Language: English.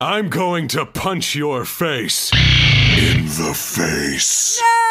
I'm going to punch your face. In the face. No!